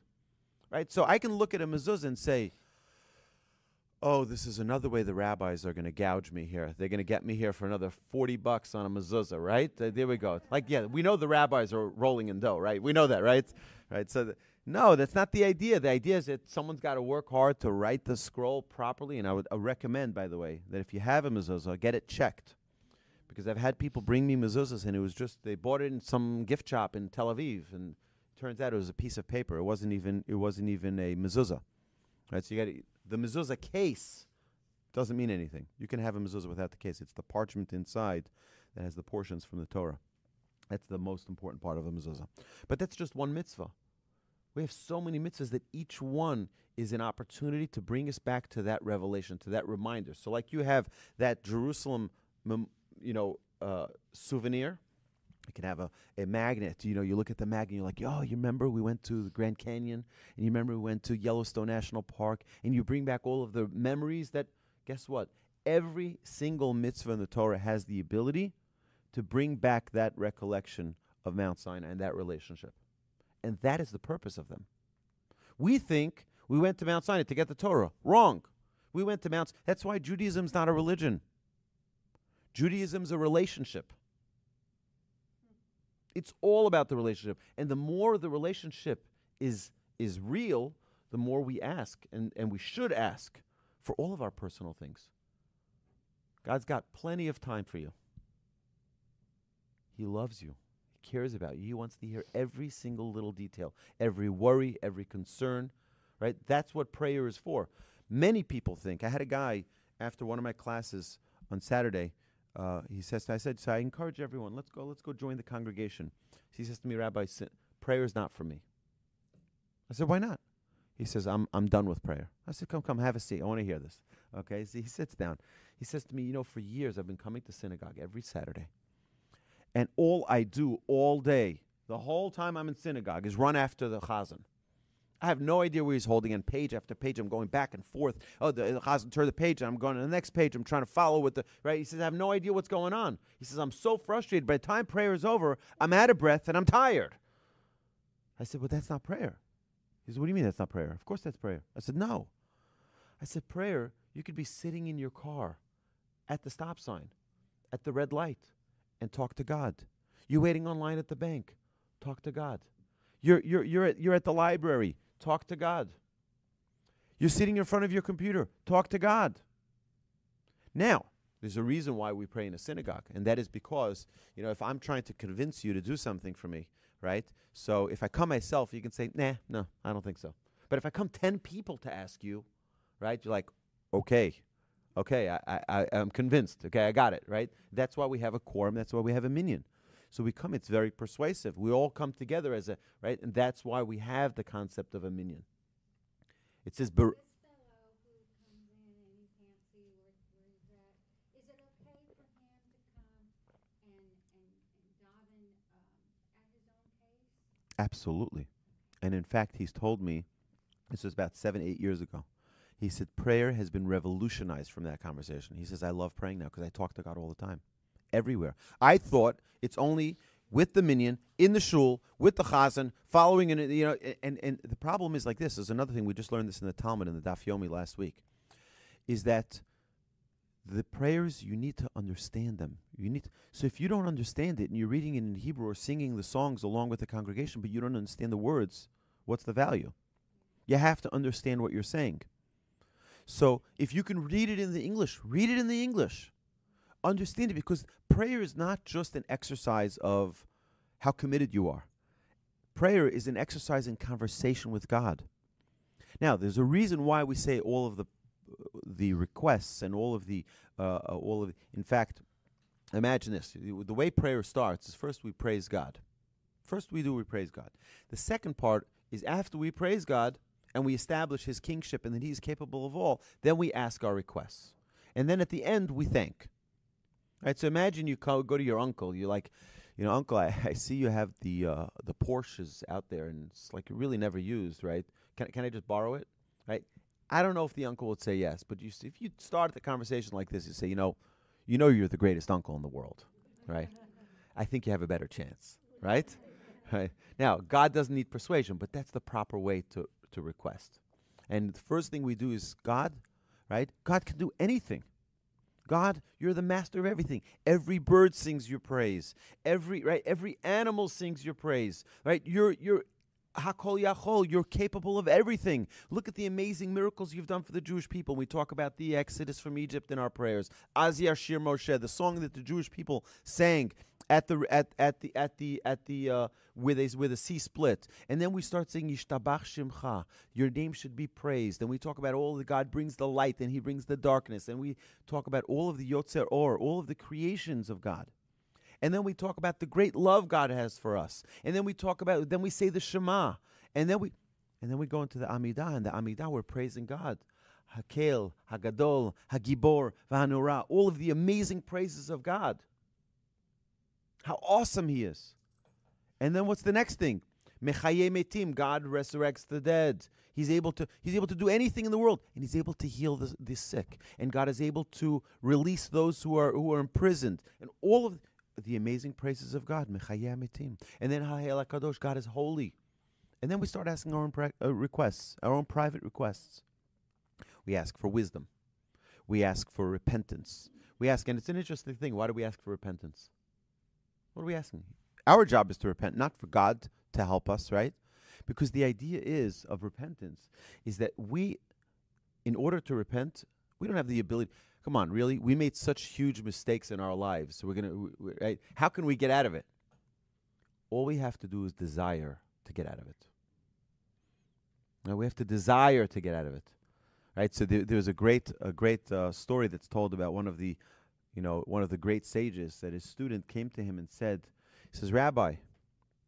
Right? So I can look at a mezuzah and say, oh, this is another way the rabbis are going to gouge me here. They're going to get me here for another 40 bucks on a mezuzah, right? Uh, there we go. Like, yeah, we know the rabbis are rolling in dough, right? We know that, right? Right? So, th- no, that's not the idea. The idea is that someone's got to work hard to write the scroll properly. And I would I recommend, by the way, that if you have a mezuzah, get it checked. Because I've had people bring me mezuzahs and it was just, they bought it in some gift shop in Tel Aviv and Turns out it was a piece of paper. It wasn't even it wasn't even a mezuzah. Right? So you got the mezuzah case doesn't mean anything. You can have a mezuzah without the case. It's the parchment inside that has the portions from the Torah. That's the most important part of a mezuzah. But that's just one mitzvah. We have so many mitzvahs that each one is an opportunity to bring us back to that revelation, to that reminder. So, like you have that Jerusalem, you know, uh, souvenir, you can have a, a magnet. You know, you look at the magnet, you're like, oh, you remember we went to the Grand Canyon, and you remember we went to Yellowstone National Park, and you bring back all of the memories that, guess what? Every single mitzvah in the Torah has the ability to bring back that recollection of Mount Sinai and that relationship. And that is the purpose of them. We think we went to Mount Sinai to get the Torah. Wrong. We went to Mount. That's why Judaism's not a religion. Judaism's a relationship. It's all about the relationship. And the more the relationship is is real, the more we ask and, and we should ask for all of our personal things. God's got plenty of time for you. He loves you. Cares about you. He wants to hear every single little detail, every worry, every concern, right? That's what prayer is for. Many people think. I had a guy after one of my classes on Saturday uh, he says, I said, so I encourage everyone, let's go, let's go join the congregation. He says to me, Rabbi, prayer is not for me. I said, why not? He says, I'm, I'm done with prayer. I said, come, come, have a seat. I want to hear this. Okay, so he sits down. He says to me, you know, for years I've been coming to synagogue every Saturday. And all I do all day, the whole time I'm in synagogue, is run after the chazan. I have no idea where he's holding, and page after page, I'm going back and forth. Oh, the, the chazan turned the page, and I'm going to the next page. I'm trying to follow with the right. He says, I have no idea what's going on. He says, I'm so frustrated. By the time prayer is over, I'm out of breath and I'm tired. I said, Well, that's not prayer. He said, What do you mean that's not prayer? Of course that's prayer. I said, No. I said, Prayer, you could be sitting in your car at the stop sign, at the red light, and talk to God. You're waiting online at the bank, talk to God. You're, you're, you're, at, you're at the library, talk to God. You're sitting in front of your computer, talk to God. Now, there's a reason why we pray in a synagogue, and that is because, you know, if I'm trying to convince you to do something for me, right? So if I come myself, you can say, nah, no, I don't think so. But if I come 10 people to ask you, right, you're like, okay, okay, I, I, I'm convinced. Okay, I got it, right? That's why we have a quorum. That's why we have a minyan. So we come, it's very persuasive. We all come together as a, right? And that's why we have the concept of a minyan. It says, ber- This fellow who comes in and he can't see where, where he's at, is it okay for him to come and, and, and daven, um, at his own pace? Absolutely. And in fact, he's told me, this was about seven, eight years ago. He said, prayer has been revolutionized from that conversation. He says, I love praying now because I talk to God all the time, everywhere. I thought it's only with the minyan, in the shul, with the chazan, following, and you know, and, and the problem is like this. There's another thing, we just learned this in the Talmud in the Daf Yomi last week, is that the prayers, you need to understand them. You need to, so if you don't understand it and you're reading it in Hebrew or singing the songs along with the congregation, but you don't understand the words, what's the value? You have to understand what you're saying. So if you can read it in the English, read it in the English. Understand it because prayer is not just an exercise of how committed you are. Prayer is an exercise in conversation with God. Now, there's a reason why we say all of the the requests and all of the uh, uh, all of in fact imagine this the the way prayer starts is first we praise god first we do we praise god the second part is after we praise god and we establish his kingship and that he's capable of all then we ask our requests. And then at the end we thank. Right? So imagine you co- go to your uncle. You're like you know uncle i, I see you have the uh, the Porsches out there and it's like really never used right? Can, can i just borrow it? Right? I don't know if the uncle would say yes, but you, if you start the conversation like this, you say, you know, you know, you're the greatest uncle in the world, right? I think you have a better chance, right? right? Now, God doesn't need persuasion, but that's the proper way to to request. And the first thing we do is God, right? God can do anything. God, you're the master of everything. Every bird sings your praise. Every right, every animal sings your praise. Right? You're you're Hakol Yachol, you're capable of everything. Look at the amazing miracles you've done for the Jewish people. We talk about the exodus from Egypt in our prayers. Az Yashir Moshe, the song that the Jewish people sang at the at at the at the at the uh, where they where the sea split, and then we start saying Yishtabach Shimcha. Your name should be praised. And we talk about all that God brings the light and He brings the darkness, and we talk about all of the Yotzer Or, all of the creations of God. And then we talk about the great love God has for us. And then we talk about then we say the Shema. And then we and then we go into the Amidah. And the Amidah we're praising God. Hakel, Hagadol, Hagibor, Vahanura, all of the amazing praises of God. How awesome he is. And then what's the next thing? Mechaye metim, God resurrects the dead. He's able to he's able to do anything in the world, and he's able to heal the, the sick. And God is able to release those who are who are imprisoned. And all of the amazing praises of God, Mechaye metim. And then Hahel Kadosh, God is holy. And then we start asking our own pra- uh, requests, our own private requests. We ask for wisdom. We ask for repentance. We ask, and it's an interesting thing. Why do we ask for repentance? What are we asking? Our job is to repent, not for God to help us, right? Because the idea is of repentance is that we, in order to repent, we don't have the ability. Come on, really? We made such huge mistakes in our lives. So we're gonna, w- w- right? How can we get out of it? All we have to do is desire to get out of it. Now we have to desire to get out of it, right? So there, there's a great, a great uh, story that's told about one of the, you know, one of the great sages that his student came to him and said, he says, Rabbi,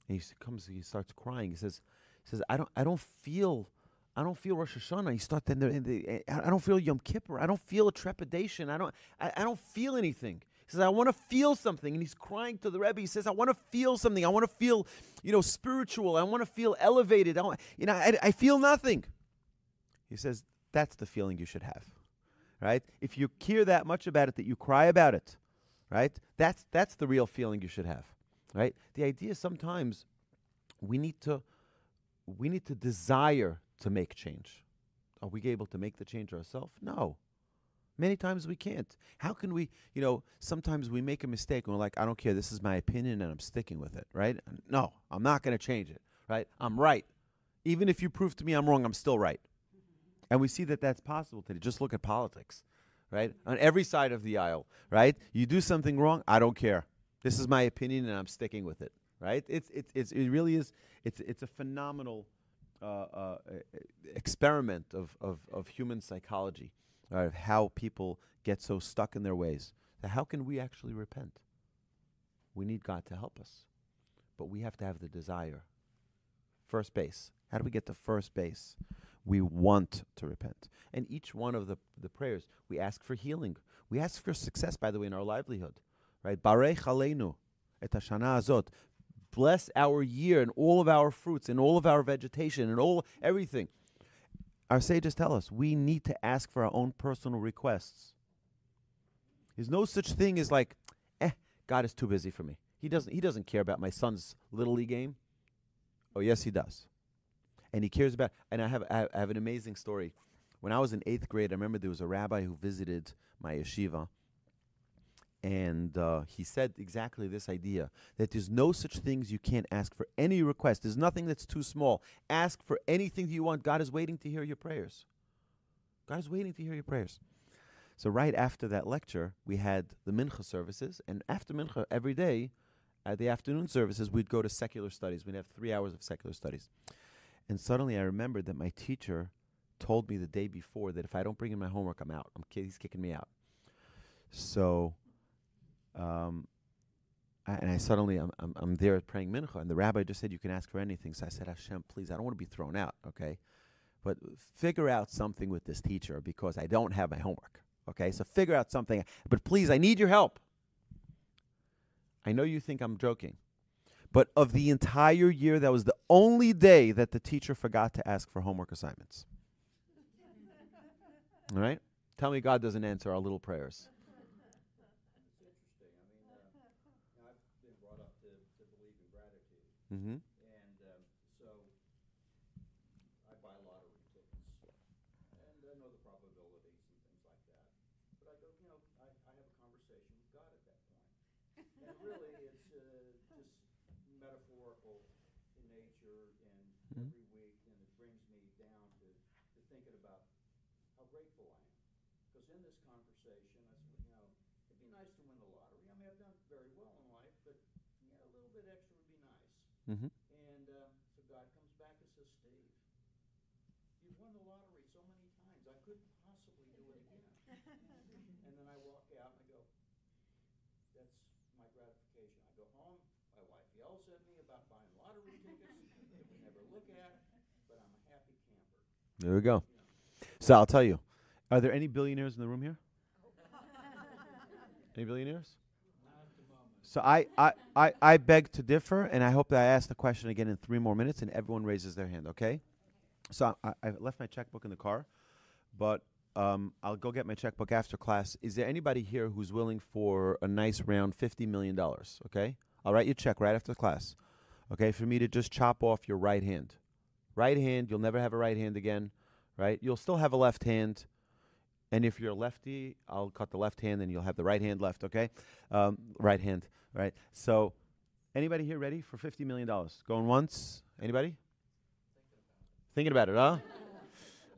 and he comes, he starts crying. He says, he says, I don't, I don't feel, I don't feel Rosh Hashanah. He starts in the, eh, I I don't feel Yom Kippur. I don't feel a trepidation. I don't, I, I don't feel anything. He says, I want to feel something. And he's crying to the Rebbe. He says, I want to feel something. I want to feel, you know, spiritual. I want to feel elevated. I want, you know, I, I feel nothing. He says, that's the feeling you should have, right? If you care that much about it that you cry about it, right? That's, that's the real feeling you should have, right? The idea sometimes we need to, we need to desire to make change. Are we able to make the change ourselves? No. Many times we can't. How can we, you know, sometimes we make a mistake and we're like, I don't care, this is my opinion and I'm sticking with it, right? No, I'm not going to change it, right? I'm right. Even if you prove to me I'm wrong, I'm still right. And we see that that's possible today. Just look at politics, right? On every side of the aisle, right? You do something wrong, I don't care. This is my opinion and I'm sticking with it, right? It's, it's, it's, it really is, it's, it's a phenomenal uh, uh, experiment of, of, of human psychology right, of how people get so stuck in their ways. So how can we actually repent? We need God to help us, but we have to have the desire. First base. How do we get to first base? We want to repent. And each one of the, the prayers, we ask for healing. We ask for success, by the way, in our livelihood. Right? Barech aleinu et hashana hazot. Bless our year and all of our fruits and all of our vegetation and all everything. Our sages tell us we need to ask for our own personal requests. There's no such thing as like, eh, God is too busy for me. He doesn't, he doesn't care about my son's little league game. Oh, yes, he does. And he cares about, and I have, I have an amazing story. When I was in eighth grade, I remember there was a rabbi who visited my yeshiva and uh, he said exactly this idea that there's no such things you can't ask for any request. There's nothing that's too small. Ask for anything you want. God is waiting to hear your prayers. God is waiting to hear your prayers. So right after that lecture, we had the mincha services, and after mincha every day, at the afternoon services, we'd go to secular studies. We'd have three hours of secular studies, and suddenly I remembered that my teacher told me the day before that if I don't bring in my homework, I'm out. I'm he's kicking me out. So um, I, and I suddenly I'm, I'm I'm there praying mincha, and the rabbi just said you can ask for anything. So I said, Hashem, please, I don't want to be thrown out, okay? But figure out something with this teacher because I don't have my homework, okay? So figure out something, but please, I need your help. I know you think I'm joking, but of the entire year, that was the only day that the teacher forgot to ask for homework assignments. All right? Tell me God doesn't answer our little prayers. It's interesting. I mean, uh, you know, I've been brought up to, to believe in gratitude. Mm-hmm. And um, so I buy lottery tickets. And I know the probabilities and things like that. But I go, you know, I, I have a conversation with God at that point. And really, it's uh, just metaphorical in nature and Mhm. every week, and it brings me down to, to thinking about how grateful I am. Because in this conversation, I said, you know, it'd be nice to win the lottery. I mean, I've done very well in life, but yeah, a little bit extra would be nice. Mm-hmm. And uh, so God comes back and says, Steve, you've won the lottery so many times, I couldn't possibly do it again. and then I walk out and I go, that's my gratification. I go home, my wife yells at me about buying lottery tickets that we never look at, but I'm a happy camper. There we go. So I'll tell you. Are there any billionaires in the room here? Any billionaires? So I, I, I, I beg to differ, and I hope that I ask the question again in three more minutes, and everyone raises their hand. Okay? So I, I left my checkbook in the car, but um, I'll go get my checkbook after class. Is there anybody here who's willing for a nice round fifty million dollars? Okay, I'll write you a check right after class. Okay, for me to just chop off your right hand. Right hand, you'll never have a right hand again. Right? You'll still have a left hand. And if you're a lefty, I'll cut the left hand and you'll have the right hand left, okay? Um, right hand, right? So, anybody here ready for $50 million? Going once? Anybody? Thinking about it, huh?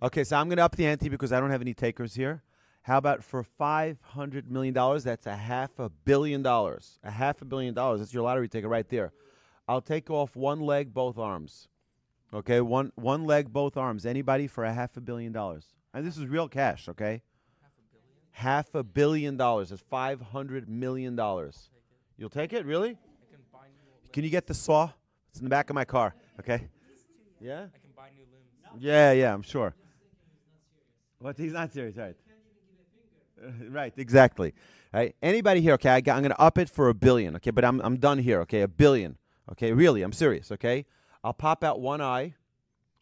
Okay, so I'm going to up the ante because I don't have any takers here. How about for $500 million? That's a half a billion dollars. A half a billion dollars. That's your lottery ticket right there. I'll take off one leg, both arms. Okay, one one leg, both arms. Anybody for a half a billion dollars? And this is real cash, okay? Half a billion dollars. That's five hundred million dollars. You'll take it, really? Can you get the saw? It's in the back of my car. Okay. Yeah. I can buy new limbs. Yeah, yeah, I'm sure. What? He's not serious, right? right, exactly. Right? Anybody here? Okay, I I'm going to up it for a billion. Okay, but I'm I'm done here. Okay, a billion. Okay, really, I'm serious. Okay, I'll pop out one eye,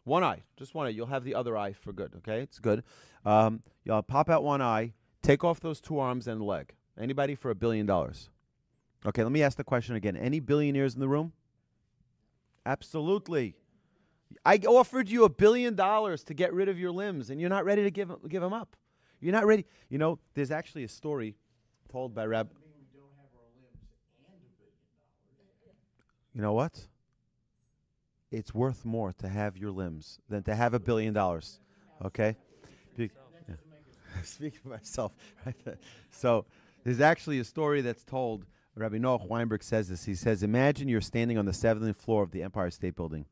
one eye, just one eye. You'll have the other eye for good. Okay, it's good. Um, y'all pop out one eye, take off those two arms and leg. Anybody for a billion dollars? Okay, let me ask the question again. Any billionaires in the room? Absolutely. I offered you a billion dollars to get rid of your limbs, and you're not ready to give give them up. You're not ready. You know, there's actually a story told by Rab. You know what? It's worth more to have your limbs than to have a billion dollars. Okay? Be- yeah. Speaking for myself. So there's actually a story that's told. Rabbi Noach Weinberg says this. He says, Imagine you're standing on the seventh floor of the Empire State Building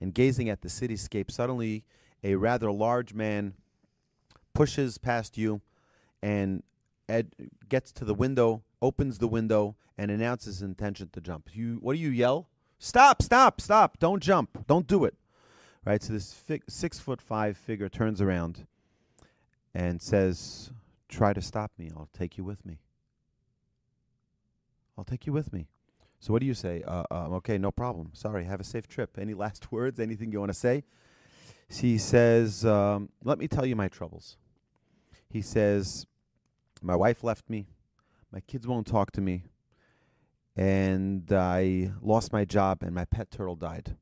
and gazing at the cityscape. Suddenly, a rather large man pushes past you and ed- gets to the window, opens the window, and announces his intention to jump. You, what do you yell? Stop! Stop! Stop! Don't jump! Don't do it! Right. So this six foot five figure turns around and says, "Try to stop me. I'll take you with me. I'll take you with me." So what do you say? Uh, um, okay, no problem. Sorry. Have a safe trip. Any last words? Anything you want to say? He says, um, "Let me tell you my troubles." He says, "My wife left me. My kids won't talk to me and I lost my job and my pet turtle died.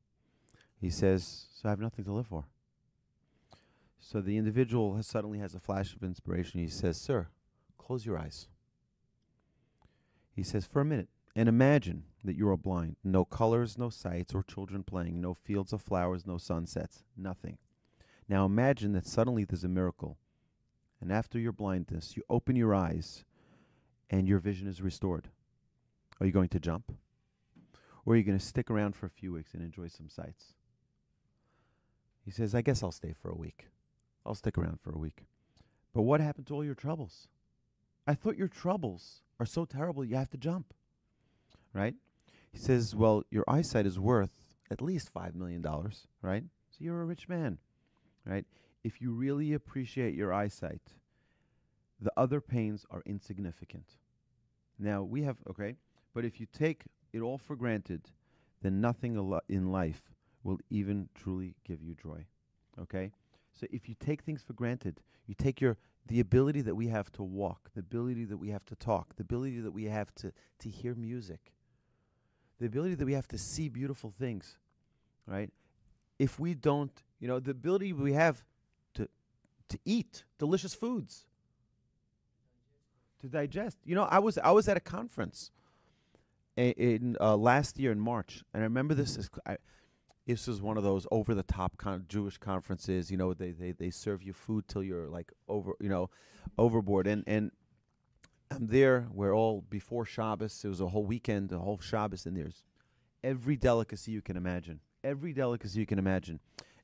He says, So I have nothing to live for. So the individual has suddenly has a flash of inspiration. He says, Sir, close your eyes. He says, For a minute, and imagine that you are blind. No colors, no sights, or children playing, no fields of flowers, no sunsets, nothing. Now imagine that suddenly there's a miracle. And after your blindness, you open your eyes and your vision is restored. Are you going to jump? Or are you going to stick around for a few weeks and enjoy some sights? He says, I guess I'll stay for a week. I'll stick around for a week. But what happened to all your troubles? I thought your troubles are so terrible you have to jump. Right? He says, Well, your eyesight is worth at least $5 million, right? So you're a rich man, right? If you really appreciate your eyesight, the other pains are insignificant. Now, we have, okay, but if you take it all for granted, then nothing in life will even truly give you joy. Okay? So if you take things for granted, you take your the ability that we have to walk, the ability that we have to talk, the ability that we have to to hear music, the ability that we have to see beautiful things, right? If we don't, you know, the ability we have to to eat delicious foods, to digest. You know, I was I was at a conference in uh, last year in March, and I remember this is I, this is one of those over the top con- Jewish conferences. You know, they, they they serve you food till you're like over, you know, overboard. And and I'm there. We're all before Shabbos. It was a whole weekend, a whole Shabbos, and there's every delicacy you can imagine, every delicacy you can imagine,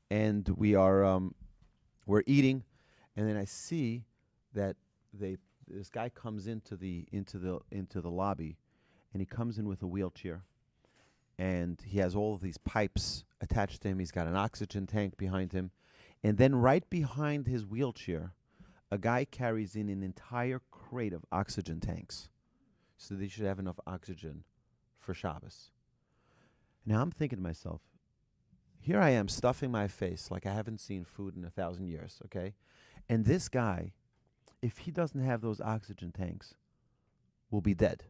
and we are um, we're eating, and then I see that they this guy comes into the into the into the lobby, and he comes in with a wheelchair, and he has all of these pipes attached to him. He's got an oxygen tank behind him, and then right behind his wheelchair, a guy carries in an entire crate of oxygen tanks, so they should have enough oxygen for Shabbos. Now I'm thinking to myself, here I am stuffing my face like I haven't seen food in a thousand years, okay? And this guy, if he doesn't have those oxygen tanks, will be dead.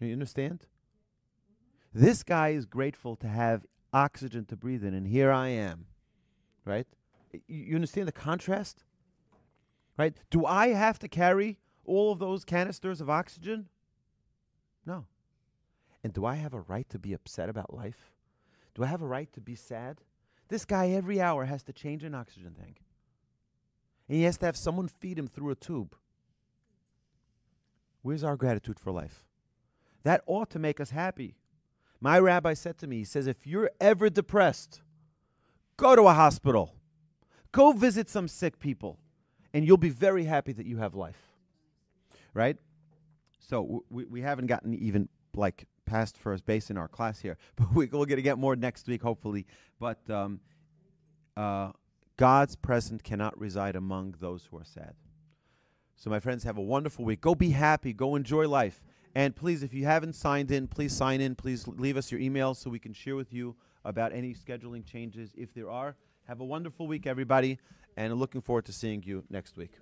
You understand? This guy is grateful to have oxygen to breathe in, and here I am, right? You understand the contrast? Right? Do I have to carry all of those canisters of oxygen? No. And do I have a right to be upset about life? Do I have a right to be sad? This guy every hour has to change an oxygen tank. And he has to have someone feed him through a tube. Where's our gratitude for life? That ought to make us happy. My rabbi said to me, he says, if you're ever depressed, go to a hospital, go visit some sick people, and you'll be very happy that you have life. Right? So w- we, we haven't gotten even like past first base in our class here, but we, we're going to get more next week, hopefully. But um, uh, God's presence cannot reside among those who are sad. So, my friends, have a wonderful week. Go be happy. Go enjoy life. And please, if you haven't signed in, please sign in. Please leave us your email so we can share with you about any scheduling changes if there are. Have a wonderful week, everybody, and looking forward to seeing you next week.